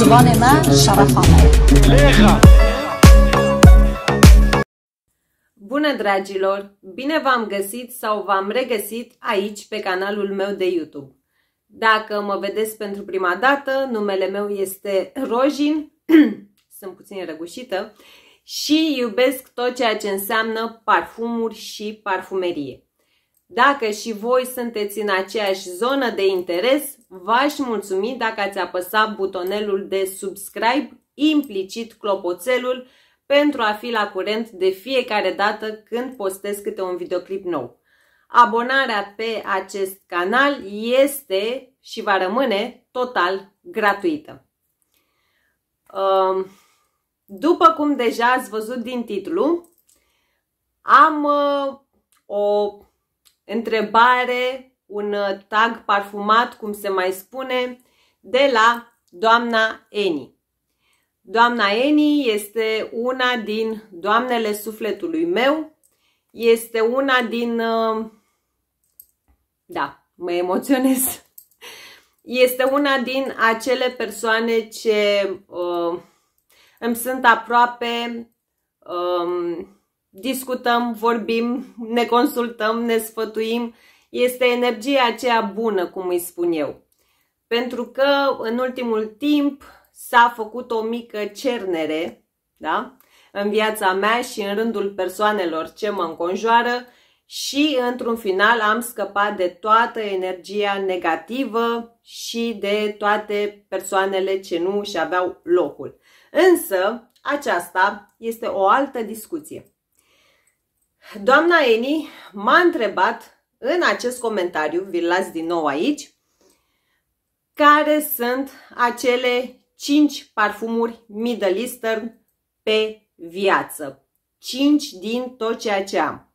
زبان ما شرفانه Bună dragilor! Bine v-am găsit sau v-am regăsit aici pe canalul meu de YouTube. Dacă mă vedeți pentru prima dată, numele meu este Rojin, sunt puțin răgușită, și iubesc tot ceea ce înseamnă parfumuri și parfumerie. Dacă și voi sunteți în aceeași zonă de interes, v-aș mulțumi dacă ați apăsat butonelul de subscribe, implicit clopoțelul, pentru a fi la curent de fiecare dată când postez câte un videoclip nou. Abonarea pe acest canal este și va rămâne total gratuită. Um, după cum deja ați văzut din titlu, am uh, o întrebare, un uh, tag parfumat, cum se mai spune, de la doamna Eni. Doamna Eni este una din doamnele sufletului meu, este una din... Uh, da, mă emoționez. Este una din acele persoane ce uh, îmi sunt aproape, um, discutăm, vorbim, ne consultăm, ne sfătuim. Este energia aceea bună, cum îi spun eu. Pentru că în ultimul timp s-a făcut o mică cernere da? în viața mea și în rândul persoanelor ce mă înconjoară și într-un final am scăpat de toată energia negativă și de toate persoanele ce nu și aveau locul. Însă, aceasta este o altă discuție. Doamna Eni m-a întrebat în acest comentariu, vi-l las din nou aici, care sunt acele 5 parfumuri Middle Eastern pe viață. 5 din tot ceea ce am.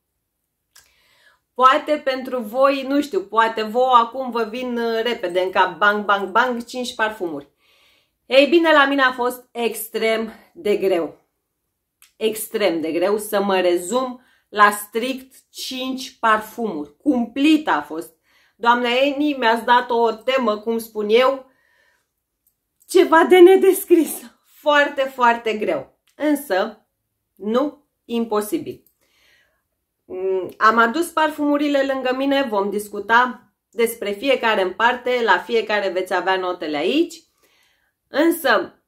Poate pentru voi, nu știu, poate vouă acum vă vin uh, repede în cap, bang, bang, bang, 5 parfumuri. Ei bine, la mine a fost extrem de greu. Extrem de greu să mă rezum la strict 5 parfumuri. Cumplit a fost. Doamna Eni, mi-ați dat o temă, cum spun eu, ceva de nedescris. Foarte, foarte greu. Însă, nu imposibil. Mm, am adus parfumurile lângă mine, vom discuta despre fiecare în parte, la fiecare veți avea notele aici. Însă,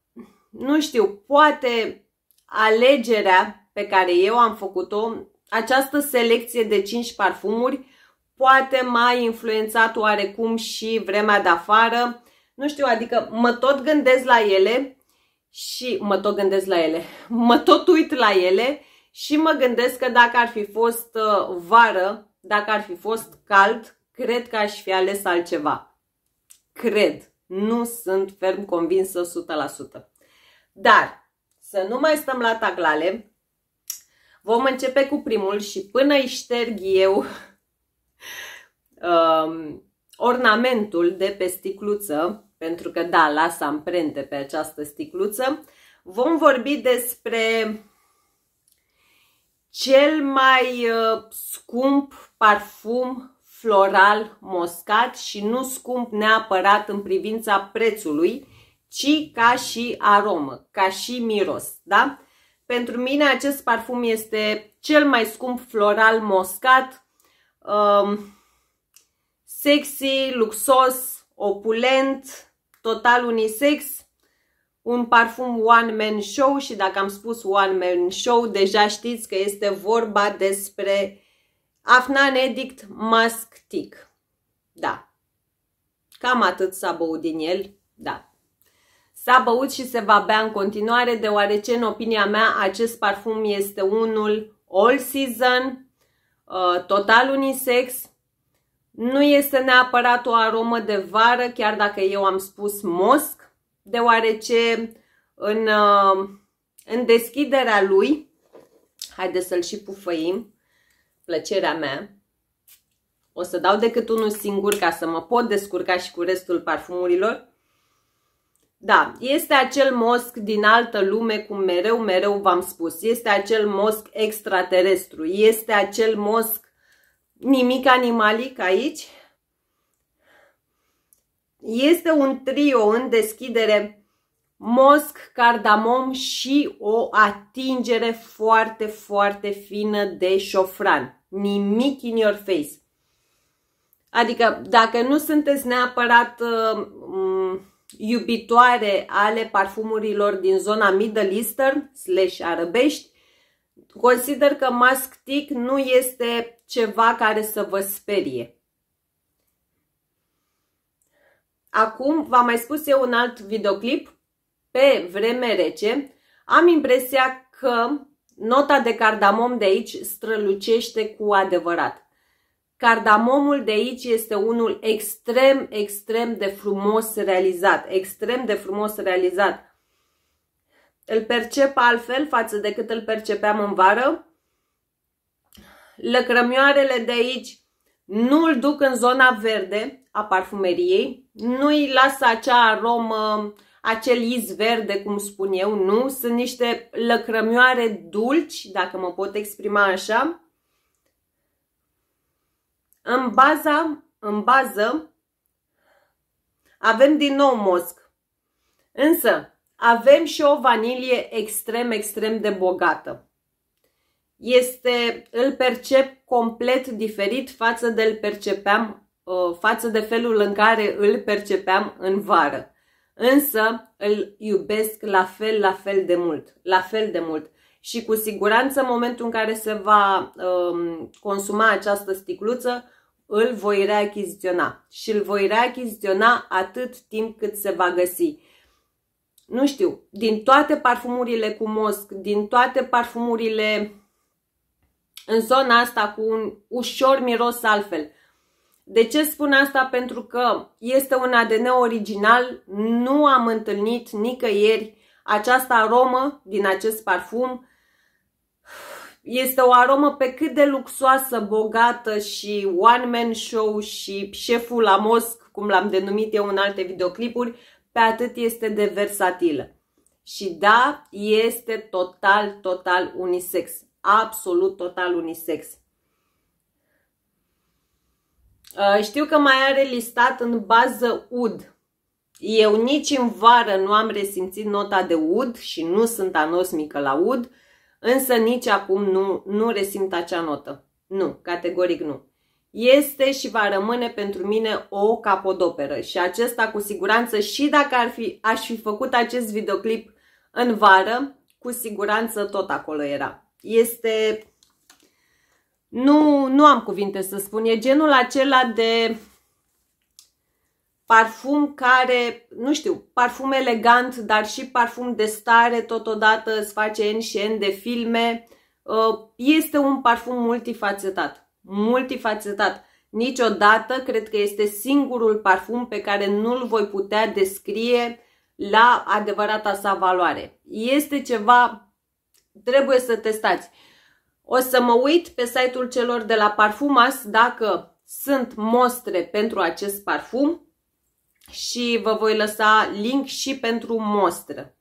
nu știu, poate alegerea pe care eu am făcut-o, această selecție de 5 parfumuri, poate m-a influențat oarecum și vremea de afară. Nu știu, adică mă tot gândesc la ele și mă tot gândesc la ele, mă tot uit la ele și mă gândesc că dacă ar fi fost uh, vară, dacă ar fi fost cald, cred că aș fi ales altceva. Cred. Nu sunt ferm convinsă 100%. Dar, să nu mai stăm la taglale, vom începe cu primul și până îi șterg eu um, ornamentul de pe sticluță, pentru că da, las amprente pe această sticluță, vom vorbi despre cel mai uh, scump parfum floral moscat și nu scump neapărat în privința prețului, ci ca și aromă, ca și miros, da? Pentru mine acest parfum este cel mai scump floral moscat, um, sexy, luxos, opulent, total unisex, un parfum one man show și dacă am spus one man show, deja știți că este vorba despre Afnan Edict Mask Tick. Da. Cam atât s-a băut din el. Da. S-a băut și se va bea în continuare, deoarece, în opinia mea, acest parfum este unul all season, uh, total unisex. Nu este neapărat o aromă de vară, chiar dacă eu am spus mosc, deoarece în, uh, în deschiderea lui, haideți să-l și pufăim, plăcerea mea. O să dau decât unul singur ca să mă pot descurca și cu restul parfumurilor. Da, este acel mosc din altă lume, cum mereu, mereu v-am spus. Este acel mosc extraterestru. Este acel mosc nimic animalic aici. Este un trio în deschidere mosc, cardamom și o atingere foarte, foarte fină de șofran. Nimic in your face. Adică dacă nu sunteți neapărat uh, iubitoare ale parfumurilor din zona Middle Eastern slash arăbești, consider că Mask Tick nu este ceva care să vă sperie. Acum, v-am mai spus eu un alt videoclip, pe vreme rece, am impresia că nota de cardamom de aici strălucește cu adevărat. Cardamomul de aici este unul extrem, extrem de frumos realizat. Extrem de frumos realizat. Îl percep altfel față de cât îl percepeam în vară. Lăcrămioarele de aici nu îl duc în zona verde a parfumeriei. Nu îi lasă acea aromă, acel iz verde, cum spun eu, nu. Sunt niște lăcrămioare dulci, dacă mă pot exprima așa în, baza, în bază avem din nou mosc. Însă avem și o vanilie extrem, extrem de bogată. Este, îl percep complet diferit față de îl percepeam, uh, față de felul în care îl percepeam în vară. Însă îl iubesc la fel, la fel de mult, la fel de mult. Și cu siguranță în momentul în care se va um, consuma această sticluță, îl voi reachiziționa și îl voi reachiziționa atât timp cât se va găsi. Nu știu, din toate parfumurile cu mosc, din toate parfumurile în zona asta cu un ușor miros altfel. De ce spun asta? Pentru că este un ADN original, nu am întâlnit nicăieri această aromă din acest parfum este o aromă pe cât de luxoasă, bogată și one-man show și șeful la mosc, cum l-am denumit eu în alte videoclipuri, pe atât este de versatilă. Și da, este total, total unisex. Absolut total unisex. Uh, știu că mai are listat în bază ud. Eu nici în vară nu am resimțit nota de ud și nu sunt anosmică la ud, însă nici acum nu, nu resimt acea notă. Nu, categoric nu. Este și va rămâne pentru mine o capodoperă și acesta cu siguranță și dacă ar fi, aș fi făcut acest videoclip în vară, cu siguranță tot acolo era. Este... Nu, nu am cuvinte să spun, e genul acela de parfum care, nu știu, parfum elegant, dar și parfum de stare, totodată îți face N și N de filme. Uh, este un parfum multifacetat, multifacetat. Niciodată cred că este singurul parfum pe care nu-l voi putea descrie la adevărata sa valoare. Este ceva, trebuie să testați. O să mă uit pe site-ul celor de la Parfumas dacă sunt mostre pentru acest parfum și vă voi lăsa link și pentru mostră.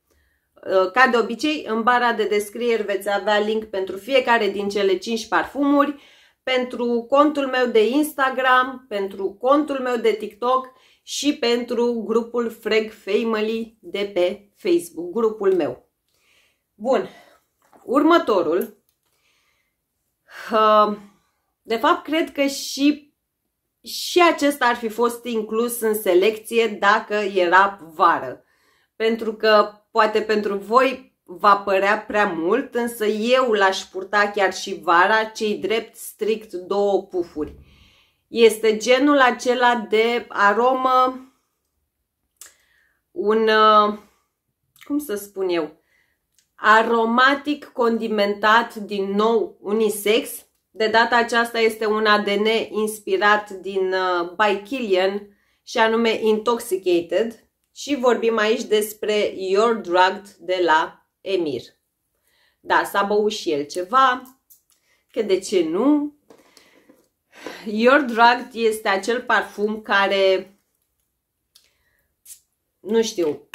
Uh, ca de obicei, în bara de descriere veți avea link pentru fiecare din cele 5 parfumuri, pentru contul meu de Instagram, pentru contul meu de TikTok și pentru grupul Freg Family de pe Facebook, grupul meu. Bun, următorul. Uh, de fapt, cred că și și acesta ar fi fost inclus în selecție dacă era vară. Pentru că poate pentru voi va părea prea mult, însă eu l-aș purta chiar și vara, cei drept strict două pufuri. Este genul acela de aromă, un, uh, cum să spun eu, aromatic condimentat din nou unisex, de data aceasta este un ADN inspirat din uh, by Killian și anume Intoxicated și vorbim aici despre You're Drugged de la Emir. Da, s-a băut și el ceva, că de ce nu? You're Drugged este acel parfum care, nu știu,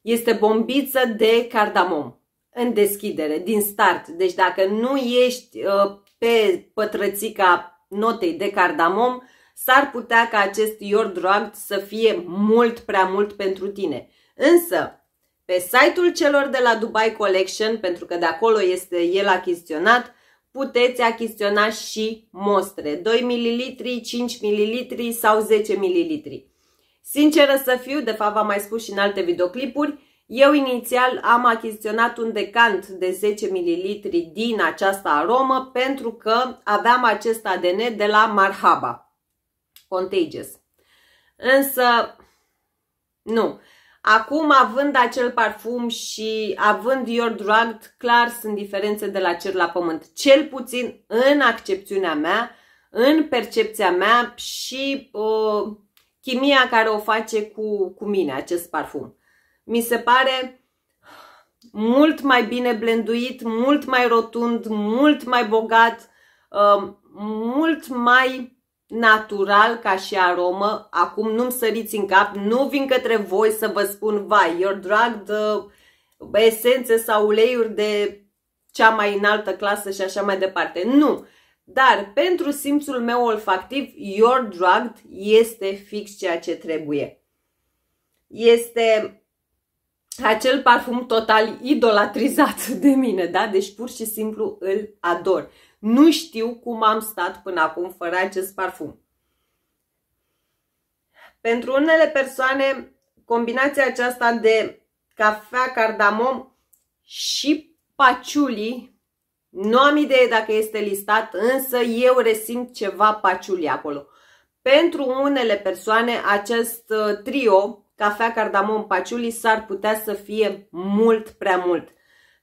este bombiță de cardamom în deschidere, din start. Deci dacă nu ești uh, pe pătrățica notei de cardamom, s-ar putea ca acest Your Drug să fie mult prea mult pentru tine. Însă, pe site-ul celor de la Dubai Collection, pentru că de acolo este el achiziționat, puteți achiziționa și mostre, 2 ml, 5 ml sau 10 ml. Sinceră să fiu, de fapt v-am mai spus și în alte videoclipuri, eu inițial am achiziționat un decant de 10 ml din această aromă pentru că aveam acest ADN de la Marhaba. Contagious. Însă, nu. Acum, având acel parfum și având Your Drugged, clar sunt diferențe de la cer la pământ. Cel puțin în accepțiunea mea, în percepția mea și uh, chimia care o face cu, cu mine acest parfum. Mi se pare mult mai bine blenduit, mult mai rotund, mult mai bogat, uh, mult mai natural ca și aromă. Acum nu-mi săriți în cap, nu vin către voi să vă spun, vai, your drug de esențe sau uleiuri de cea mai înaltă clasă și așa mai departe. Nu! Dar pentru simțul meu olfactiv, Your Drugged este fix ceea ce trebuie. Este acel parfum total idolatrizat de mine, da? Deci pur și simplu îl ador. Nu știu cum am stat până acum fără acest parfum. Pentru unele persoane, combinația aceasta de cafea, cardamom și paciuli, nu am idee dacă este listat, însă eu resimt ceva paciuli acolo. Pentru unele persoane, acest uh, trio, cafea, cardamom, paciuli, s-ar putea să fie mult prea mult.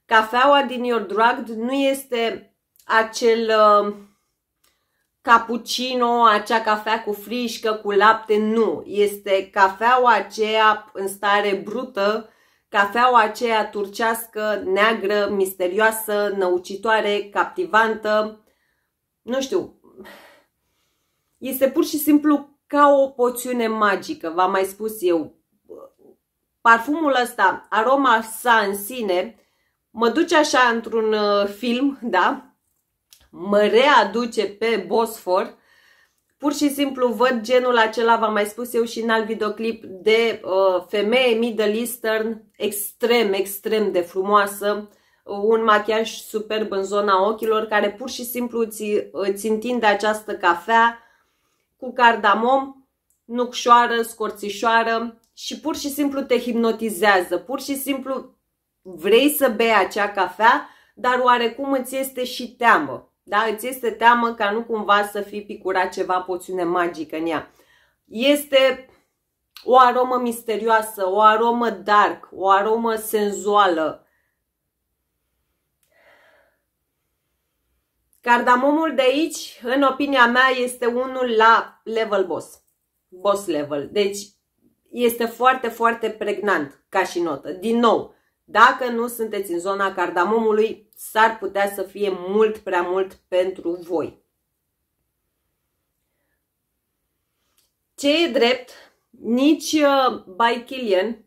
Cafeaua din Your Drugged nu este acel uh, cappuccino, acea cafea cu frișcă, cu lapte, nu. Este cafeaua aceea în stare brută, cafeaua aceea turcească, neagră, misterioasă, năucitoare, captivantă. Nu știu, este pur și simplu ca o poțiune magică, v-am mai spus eu. Parfumul ăsta, aroma sa în sine, mă duce așa într-un uh, film, da? mă readuce pe Bosfor. Pur și simplu văd genul acela, v-am mai spus eu și în alt videoclip, de uh, femeie Middle Eastern, extrem, extrem de frumoasă, un machiaj superb în zona ochilor, care pur și simplu îți, îți întinde această cafea cu cardamom, nucșoară, scorțișoară și pur și simplu te hipnotizează. Pur și simplu vrei să bei acea cafea, dar oarecum îți este și teamă. Da? Îți este teamă ca nu cumva să fi picurat ceva poțiune magică în ea. Este o aromă misterioasă, o aromă dark, o aromă senzuală. Cardamomul de aici, în opinia mea, este unul la level boss. Boss level. Deci este foarte, foarte pregnant ca și notă. Din nou, dacă nu sunteți în zona cardamomului, s-ar putea să fie mult prea mult pentru voi. Ce e drept, nici uh, By Killian,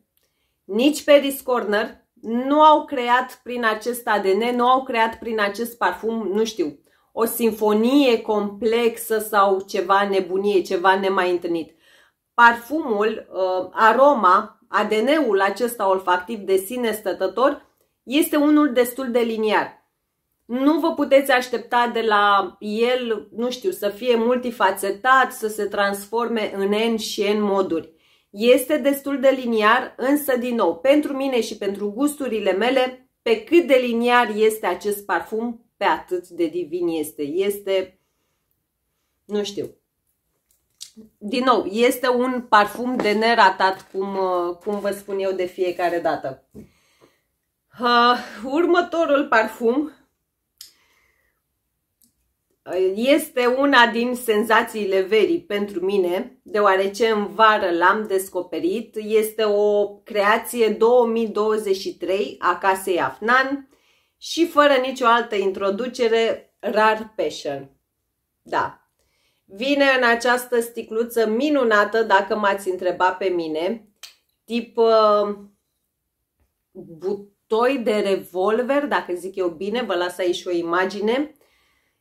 nici Paris Corner nu au creat prin acest ADN, nu au creat prin acest parfum, nu știu, o sinfonie complexă sau ceva nebunie, ceva nemai întâlnit. Parfumul, uh, aroma, ADN-ul acesta olfactiv de sine stătător este unul destul de liniar. Nu vă puteți aștepta de la el, nu știu, să fie multifacetat, să se transforme în N și N moduri. Este destul de liniar, însă, din nou, pentru mine și pentru gusturile mele, pe cât de liniar este acest parfum, pe atât de divin este. Este, nu știu, din nou, este un parfum de neratat, cum, uh, cum vă spun eu de fiecare dată. Uh, următorul parfum uh, este una din senzațiile verii pentru mine, deoarece în vară l-am descoperit. Este o creație 2023 a casei Afnan și fără nicio altă introducere, Rar Passion. Da, Vine în această sticluță minunată, dacă m-ați întrebat pe mine, tip uh, butoi de revolver, dacă zic eu bine, vă las aici o imagine.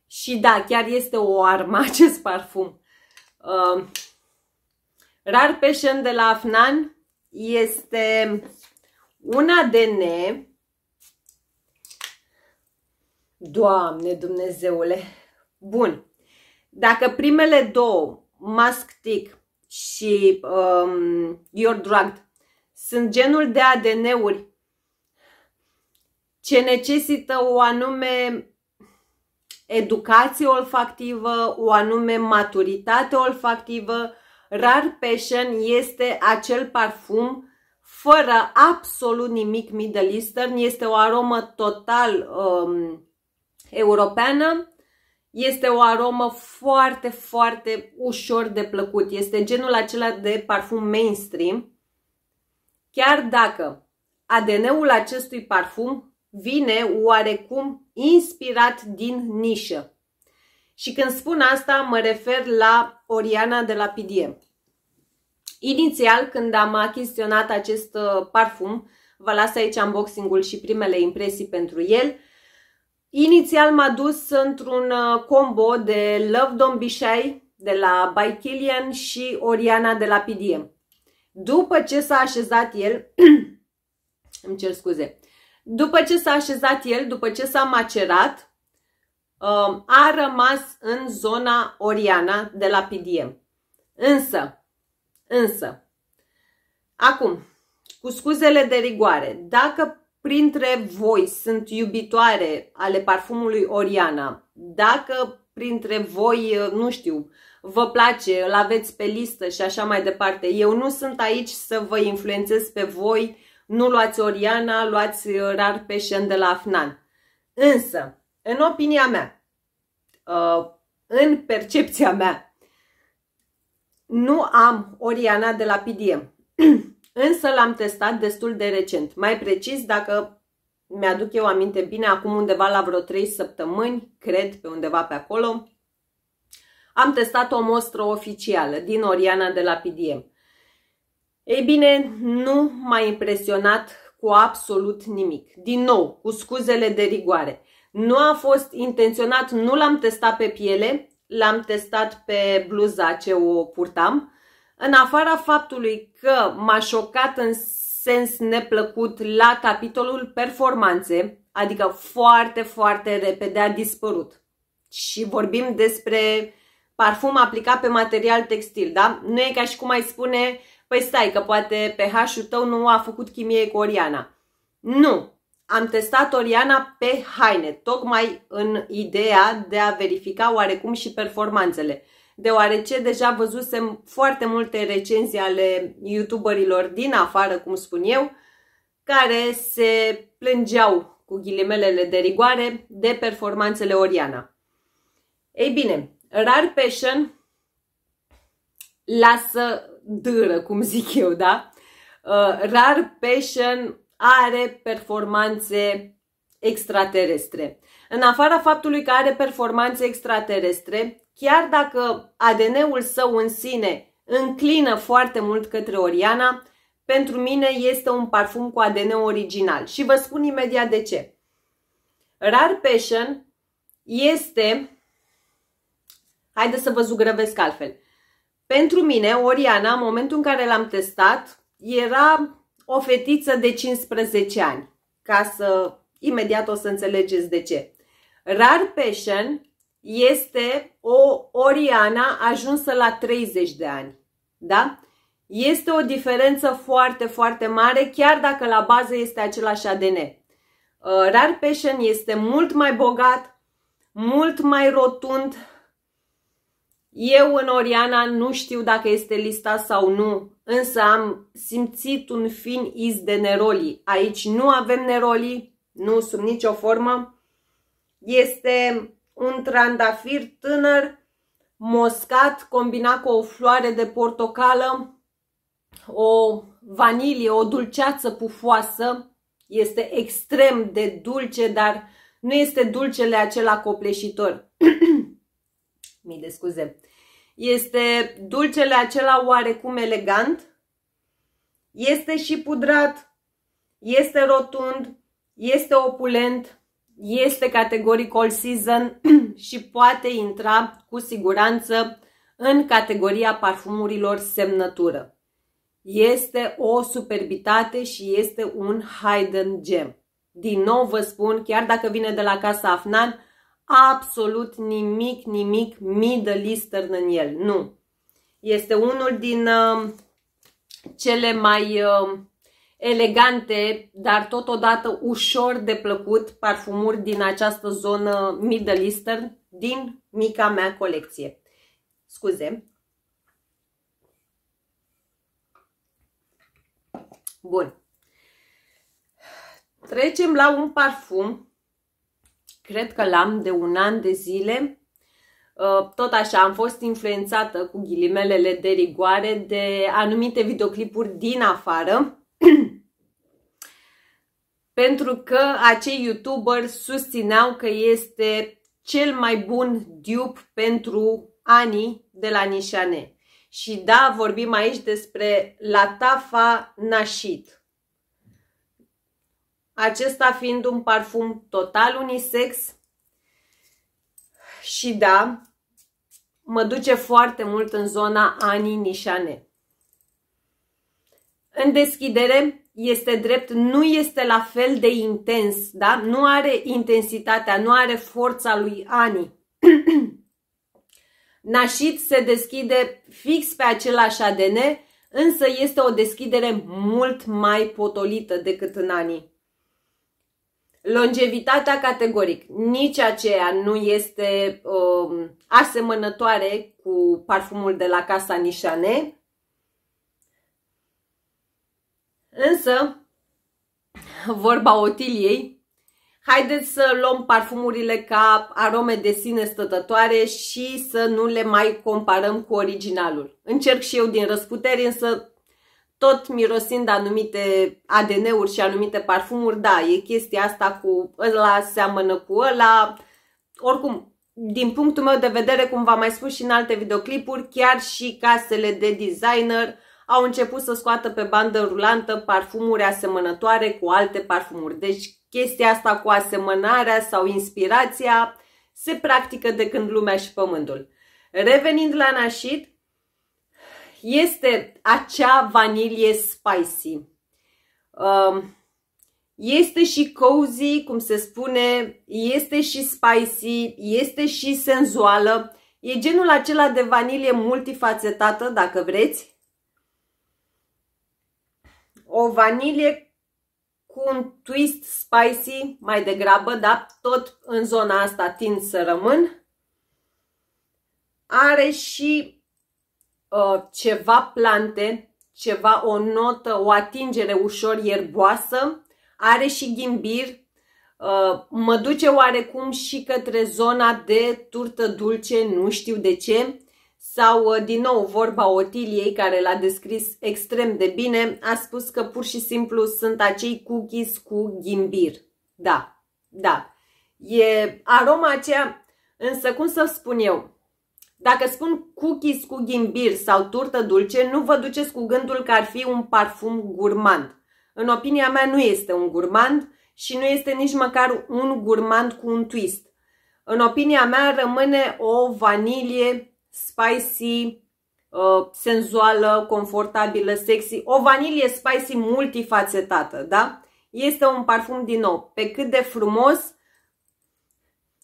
Și da, chiar este o armă acest parfum. Uh, Rar Passion de la Afnan este un ADN Doamne Dumnezeule! Bun. Dacă primele două, Mask Tick și um, Your Drugged, sunt genul de ADN-uri ce necesită o anume educație olfactivă, o anume maturitate olfactivă, Rar Passion este acel parfum fără absolut nimic Middle Eastern, este o aromă total um, europeană, este o aromă foarte, foarte ușor de plăcut. Este genul acela de parfum mainstream, chiar dacă ADN-ul acestui parfum vine oarecum inspirat din nișă. Și când spun asta, mă refer la Oriana de la PDM. Inițial, când am achiziționat acest uh, parfum, vă las aici unboxing-ul și primele impresii pentru el, inițial m-a dus într-un uh, combo de Love Don't Be Shy de la By Kilian și Oriana de la PDM. După ce s-a așezat el, îmi cer scuze, după ce s-a așezat el, după ce s-a macerat, um, a rămas în zona Oriana de la PDM. Însă, însă, acum, cu scuzele de rigoare, dacă printre voi sunt iubitoare ale parfumului Oriana, dacă printre voi, nu știu, vă place, îl aveți pe listă și așa mai departe, eu nu sunt aici să vă influențez pe voi nu luați Oriana, luați uh, Rar Passion de la Afnan. Însă, în opinia mea, uh, în percepția mea, nu am Oriana de la PDM. Însă l-am testat destul de recent. Mai precis, dacă mi-aduc eu aminte bine, acum undeva la vreo 3 săptămâni, cred, pe undeva pe acolo, am testat o mostră oficială din Oriana de la PDM. Ei bine, nu m-a impresionat cu absolut nimic. Din nou, cu scuzele de rigoare. Nu a fost intenționat, nu l-am testat pe piele, l-am testat pe bluza ce o purtam. În afara faptului că m-a șocat în sens neplăcut la capitolul performanțe, adică foarte, foarte repede a dispărut. Și vorbim despre parfum aplicat pe material textil, da? Nu e ca și cum ai spune Păi stai că poate pH-ul tău nu a făcut chimie cu Oriana. Nu! Am testat Oriana pe haine, tocmai în ideea de a verifica oarecum și performanțele. Deoarece deja văzusem foarte multe recenzii ale youtuberilor din afară, cum spun eu, care se plângeau cu ghilimelele de rigoare de performanțele Oriana. Ei bine, Rar Passion lasă dâră, cum zic eu, da? Uh, Rar Passion are performanțe extraterestre. În afara faptului că are performanțe extraterestre, chiar dacă ADN-ul său în sine înclină foarte mult către Oriana, pentru mine este un parfum cu ADN original și vă spun imediat de ce. Rar Passion este, haideți să vă zugrăvesc altfel, pentru mine, Oriana, în momentul în care l-am testat, era o fetiță de 15 ani. Ca să imediat o să înțelegeți de ce. Rar Passion este o Oriana ajunsă la 30 de ani. Da? Este o diferență foarte, foarte mare, chiar dacă la bază este același ADN. Uh, Rar Passion este mult mai bogat, mult mai rotund, eu în Oriana nu știu dacă este listat sau nu, însă am simțit un fin iz de neroli. Aici nu avem neroli, nu sub nicio formă. Este un trandafir tânăr, moscat, combinat cu o floare de portocală, o vanilie, o dulceață pufoasă. Este extrem de dulce, dar nu este dulcele acela copleșitor. Mii de scuze. Este dulcele acela oarecum elegant. Este și pudrat. Este rotund. Este opulent. Este categoric all season și poate intra cu siguranță în categoria parfumurilor semnătură. Este o superbitate și este un hidden gem. Din nou vă spun, chiar dacă vine de la casa Afnan, absolut nimic, nimic Middle Eastern în el. Nu. Este unul din uh, cele mai uh, elegante, dar totodată ușor de plăcut parfumuri din această zonă Middle Eastern din mica mea colecție. Scuze. Bun. Trecem la un parfum. Cred că l-am de un an de zile. Uh, tot așa, am fost influențată cu ghilimelele de rigoare de anumite videoclipuri din afară. Pentru că acei youtuber susțineau că este cel mai bun dupe pentru Ani de la Nishane. Și da, vorbim aici despre Latafa Nashit. Acesta fiind un parfum total unisex și da, mă duce foarte mult în zona Ani Nishane. În deschidere este drept, nu este la fel de intens, da? Nu are intensitatea, nu are forța lui Ani. Nașit se deschide fix pe același ADN, însă este o deschidere mult mai potolită decât în anii. Longevitatea categoric, nici aceea nu este um, asemănătoare cu parfumul de la Casa Nișane. Însă, vorba Otiliei, Haideți să luăm parfumurile ca arome de sine stătătoare și să nu le mai comparăm cu originalul. Încerc și eu din răsputeri, însă tot mirosind anumite ADN-uri și anumite parfumuri, da, e chestia asta cu ăla seamănă cu ăla. Oricum, din punctul meu de vedere, cum v-am mai spus și în alte videoclipuri, chiar și casele de designer au început să scoată pe bandă rulantă parfumuri asemănătoare cu alte parfumuri. Deci chestia asta cu asemănarea sau inspirația se practică de când lumea și pământul. Revenind la nașit, este acea vanilie spicy. Um, este și cozy, cum se spune, este și spicy, este și senzuală. E genul acela de vanilie multifacetată, dacă vreți. O vanilie cu un twist spicy mai degrabă, dar tot în zona asta tind să rămân. Are și uh, ceva plante, ceva, o notă, o atingere ușor ierboasă. Are și ghimbir. Uh, mă duce oarecum și către zona de turtă dulce, nu știu de ce sau, uh, din nou, vorba Otiliei, care l-a descris extrem de bine, a spus că pur și simplu sunt acei cookies cu ghimbir. Da, da. E aroma aceea, însă cum să spun eu, dacă spun cookies cu ghimbir sau turtă dulce, nu vă duceți cu gândul că ar fi un parfum gurmand. În opinia mea nu este un gurmand și nu este nici măcar un gurmand cu un twist. În opinia mea rămâne o vanilie spicy, uh, senzuală, confortabilă, sexy, o vanilie spicy multifacetată, da? Este un parfum din nou, pe cât de frumos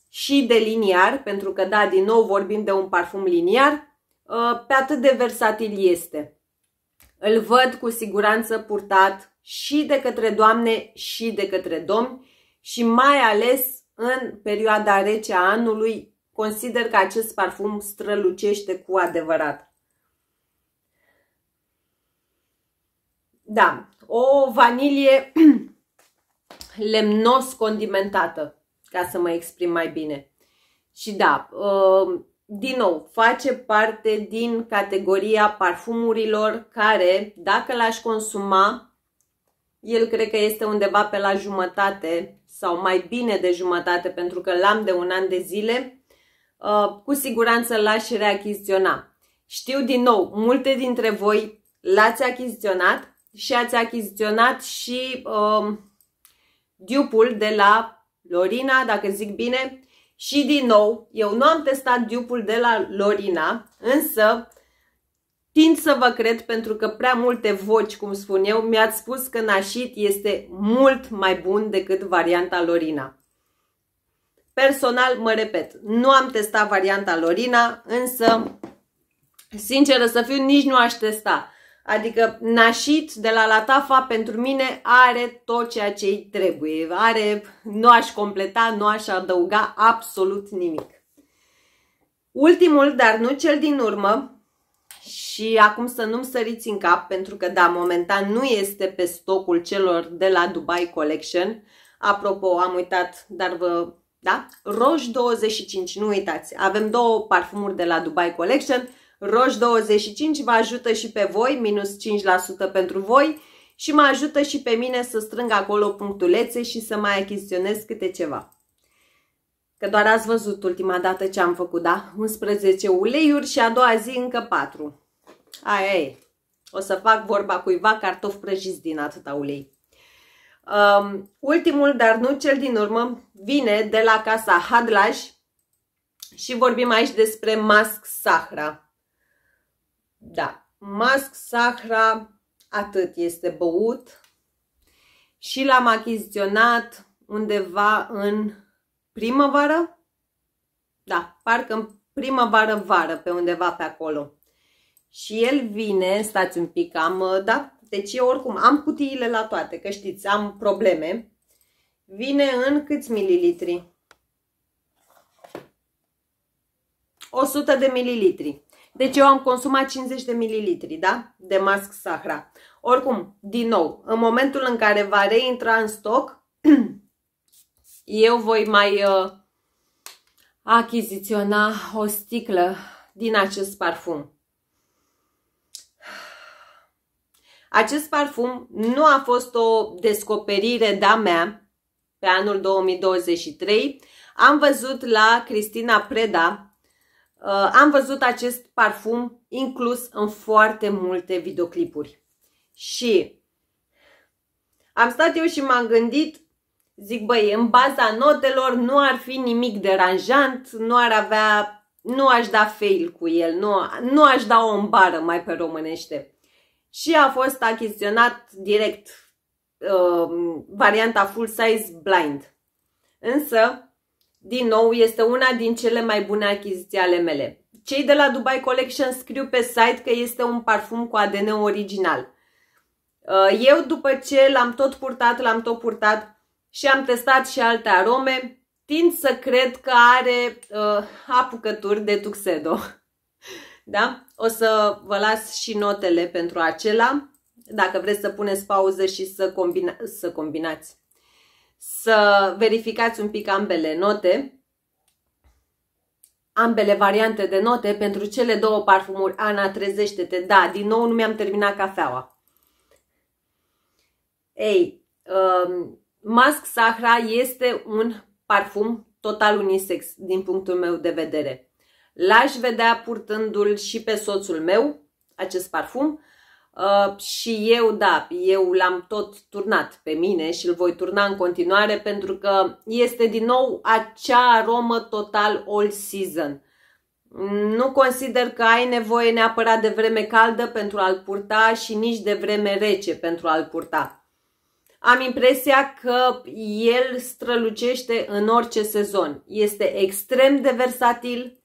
și de liniar, pentru că da, din nou vorbim de un parfum liniar, uh, pe atât de versatil este. Îl văd cu siguranță purtat și de către doamne și de către domni și mai ales în perioada rece a anului consider că acest parfum strălucește cu adevărat. Da, o vanilie lemnos condimentată, ca să mă exprim mai bine. Și da, uh, din nou, face parte din categoria parfumurilor care, dacă l-aș consuma, el cred că este undeva pe la jumătate sau mai bine de jumătate, pentru că l-am de un an de zile, Uh, cu siguranță l-aș reachiziționa. Știu din nou, multe dintre voi l-ați achiziționat și ați achiziționat și uh, dupul de la Lorina, dacă zic bine, Și din nou, eu nu am testat dupul de la Lorina, însă tind să vă cred pentru că prea multe voci, cum spun eu, mi-ați spus că nașit este mult mai bun decât varianta Lorina. Personal, mă repet, nu am testat varianta Lorina, însă, sinceră să fiu, nici nu aș testa. Adică nașit de la Latafa pentru mine are tot ceea ce îi trebuie. Are, nu aș completa, nu aș adăuga absolut nimic. Ultimul, dar nu cel din urmă, și acum să nu-mi săriți în cap, pentru că da, momentan nu este pe stocul celor de la Dubai Collection. Apropo, am uitat, dar vă da? Roș 25, nu uitați, avem două parfumuri de la Dubai Collection, Roș 25 vă ajută și pe voi, minus 5% pentru voi și mă ajută și pe mine să strâng acolo punctulețe și să mai achiziționez câte ceva. Că doar ați văzut ultima dată ce am făcut, da? 11 uleiuri și a doua zi încă 4. Aia e. O să fac vorba cuiva cartofi prăjiți din atâta ulei. Um, ultimul, dar nu cel din urmă, vine de la casa Hadlash și vorbim aici despre Mask Sahra. Da, Mask Sahra atât este băut și l-am achiziționat undeva în primăvară. Da, parcă în primăvară-vară, pe undeva pe acolo. Și el vine, stați un pic, am, da, deci eu oricum am cutiile la toate, că știți, am probleme. Vine în câți mililitri? 100 de mililitri. Deci eu am consumat 50 de mililitri, da? De mask Sahra. Oricum, din nou, în momentul în care va reintra în stoc, eu voi mai uh, achiziționa o sticlă din acest parfum. Acest parfum nu a fost o descoperire de-a mea pe anul 2023. Am văzut la Cristina Preda, uh, am văzut acest parfum inclus în foarte multe videoclipuri. Și am stat eu și m-am gândit, zic băi, în baza notelor nu ar fi nimic deranjant, nu ar avea, nu aș da fail cu el, nu, nu aș da o îmbară mai pe românește și a fost achiziționat direct uh, varianta full size blind. Însă, din nou, este una din cele mai bune achiziții ale mele. Cei de la Dubai Collection scriu pe site că este un parfum cu ADN original. Uh, eu, după ce l-am tot purtat, l-am tot purtat și am testat și alte arome, tind să cred că are uh, apucături de Tuxedo. Da? O să vă las și notele pentru acela, dacă vreți să puneți pauză și să, combina să combinați. Să verificați un pic ambele note, ambele variante de note pentru cele două parfumuri. Ana, trezește-te. Da, din nou nu mi-am terminat cafeaua. Ei, um, Mask Sahra este un parfum total unisex din punctul meu de vedere. L-aș vedea purtându-l și pe soțul meu, acest parfum, uh, și eu, da, eu l-am tot turnat pe mine și îl voi turna în continuare pentru că este din nou acea aromă total all season. Nu consider că ai nevoie neapărat de vreme caldă pentru a-l purta și nici de vreme rece pentru a-l purta. Am impresia că el strălucește în orice sezon. Este extrem de versatil,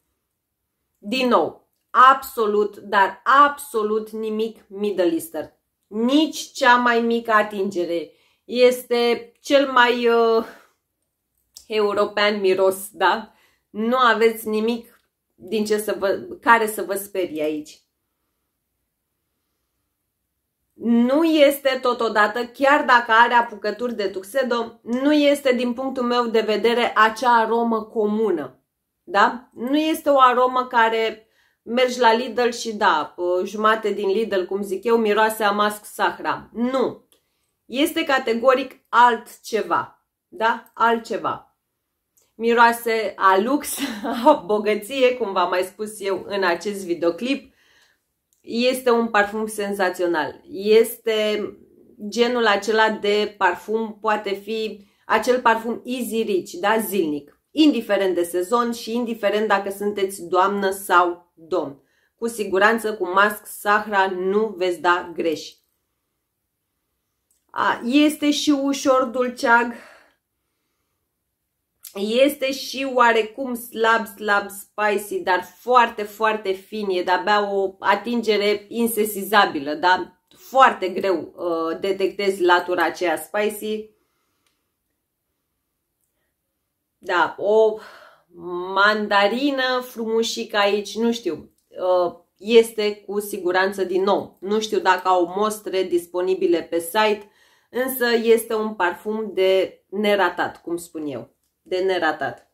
din nou, absolut, dar absolut nimic Middle Eastern. Nici cea mai mică atingere. Este cel mai uh, european miros, da? Nu aveți nimic din ce să vă, care să vă sperie aici. Nu este totodată, chiar dacă are apucături de tuxedo, nu este din punctul meu de vedere acea aromă comună. Da? Nu este o aromă care mergi la Lidl și da, jumate din Lidl, cum zic eu, miroase a masc sahra. Nu. Este categoric altceva. Da? Altceva. Miroase a lux, a bogăție, cum v-am mai spus eu în acest videoclip. Este un parfum senzațional. Este genul acela de parfum, poate fi acel parfum easy rich, da, zilnic indiferent de sezon și indiferent dacă sunteți doamnă sau domn. Cu siguranță cu masc Sahra nu veți da greș. A, este și ușor dulceag, este și oarecum slab, slab spicy, dar foarte, foarte fin, e de-abia o atingere insesizabilă, dar foarte greu uh, detectezi latura aceea spicy. Da, o mandarină frumușică aici, nu știu, uh, este cu siguranță din nou. Nu știu dacă au mostre disponibile pe site, însă este un parfum de neratat, cum spun eu, de neratat.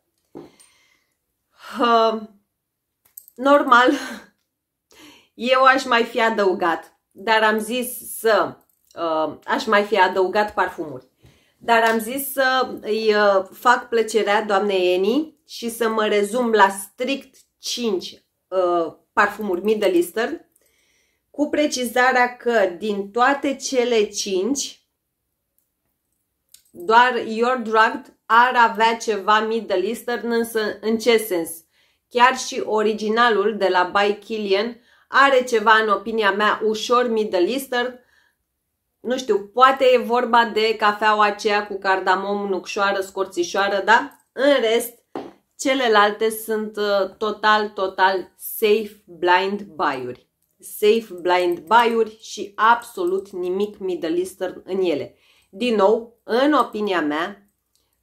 Uh, normal, eu aș mai fi adăugat, dar am zis să uh, aș mai fi adăugat parfumuri. Dar am zis să îi uh, fac plăcerea doamnei Eni și să mă rezum la strict 5 uh, parfumuri Middle Eastern, cu precizarea că din toate cele 5, doar Your Drugged ar avea ceva Middle Eastern, însă în ce sens? Chiar și originalul de la By Killian are ceva, în opinia mea, ușor Middle Eastern. Nu știu, poate e vorba de cafeaua aceea cu cardamom, nucșoară, scorțișoară, da? În rest, celelalte sunt uh, total, total safe blind buy-uri. Safe blind buy-uri și absolut nimic Middle Eastern în ele. Din nou, în opinia mea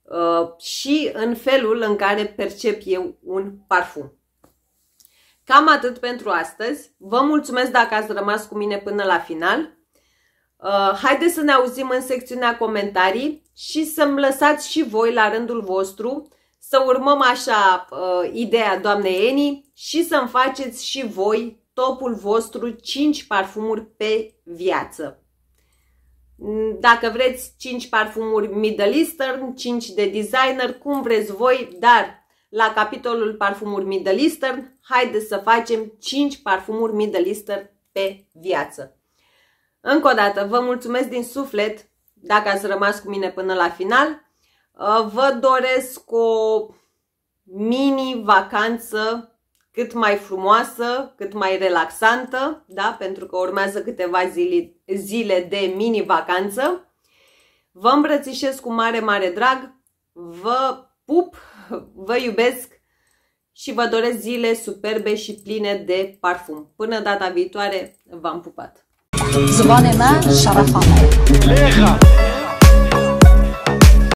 uh, și în felul în care percep eu un parfum. Cam atât pentru astăzi. Vă mulțumesc dacă ați rămas cu mine până la final. Uh, haideți să ne auzim în secțiunea comentarii și să-mi lăsați și voi la rândul vostru să urmăm așa uh, ideea doamnei Eni și să-mi faceți și voi topul vostru 5 parfumuri pe viață. Mm, dacă vreți 5 parfumuri Middle Eastern, 5 de designer, cum vreți voi, dar la capitolul parfumuri Middle Eastern, haideți să facem 5 parfumuri Middle Eastern pe viață. Încă o dată, vă mulțumesc din suflet dacă ați rămas cu mine până la final. Uh, vă doresc o mini-vacanță cât mai frumoasă, cât mai relaxantă, da? pentru că urmează câteva zile, zile de mini-vacanță. Vă îmbrățișez cu mare, mare drag, vă pup, vă iubesc și vă doresc zile superbe și pline de parfum. Până data viitoare, v-am pupat! زبان من شرف آمد